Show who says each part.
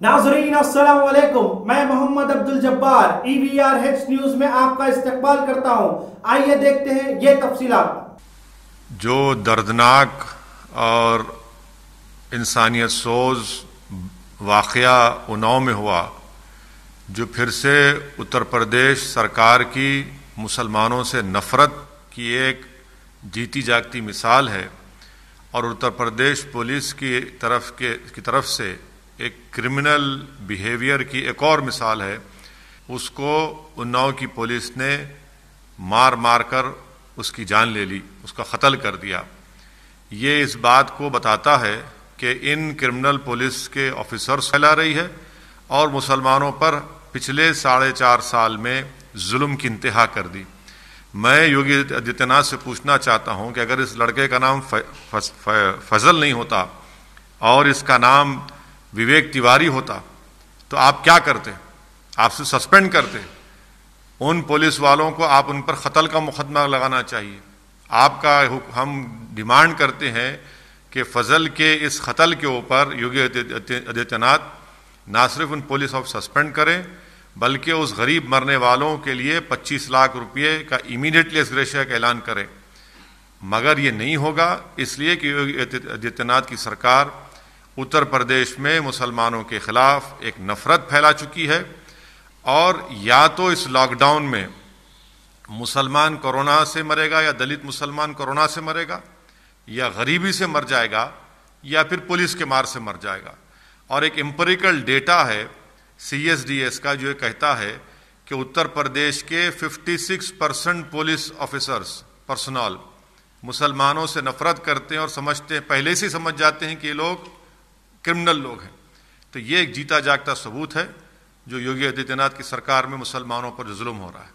Speaker 1: नाजरीन, अस्सलाम वालेकुम। मैं Mohammad Abdul Jabbar E V R H news में आपका इस्तकबाल करता हूँ। आइए देखते हैं ये तफसीलात।
Speaker 2: जो दर्दनाक और इंसानियत सोज वाक़या उन्नाव में हुआ, जो फिर से उत्तर प्रदेश सरकार की मुसलमानों से नफ़रत की एक जीती जागती मिसाल है और उत्तर प्रदेश पुलिस की तरफ़ के, की तरफ़ से एक क्रिमिनल बिहेवियर की एक और मिसाल है। उसको उन्नाव की पुलिस ने मार मार कर उसकी जान ले ली, उसका कत्ल कर दिया। ये इस बात को बताता है कि इन क्रिमिनल पुलिस के ऑफिसर्स फैला रही है और मुसलमानों पर पिछले साढ़े चार साल में जुल्म की इंतहा कर दी। मैं योगी आदित्यनाथ से पूछना चाहता हूँ कि अगर इस लड़के का नाम फजल नहीं होता और इसका नाम विवेक तिवारी होता तो आप क्या करते? आपसे सस्पेंड करते। उन पुलिस वालों को आप उन पर कत्ल का मुकदमा लगाना चाहिए। आपका हम डिमांड करते हैं कि फजल के इस कत्ल के ऊपर योगी आदित्यनाथ ना सिर्फ़ उन पुलिस ऑफ़ सस्पेंड करें, बल्कि उस गरीब मरने वालों के लिए 25 लाख रुपए का इमीडिएटली इस एसग्रेशिया का ऐलान करें। मगर ये नहीं होगा, इसलिए कि योगी आदित्यनाथ की सरकार उत्तर प्रदेश में मुसलमानों के खिलाफ एक नफरत फैला चुकी है और या तो इस लॉकडाउन में मुसलमान कोरोना से मरेगा या दलित मुसलमान कोरोना से मरेगा, या गरीबी से मर जाएगा, या फिर पुलिस के मार से मर जाएगा। और एक एम्पेरिकल डेटा है सीएसडीएस का, जो ये कहता है कि उत्तर प्रदेश के 56 परसेंट पुलिस ऑफिसर्स पर्सनल मुसलमानों से नफरत करते हैं और समझते हैं, पहले से समझ जाते हैं कि ये लोग क्रिमिनल लोग हैं। तो ये एक जीता जागता सबूत है, जो योगी आदित्यनाथ की सरकार में मुसलमानों पर जुल्म हो रहा है।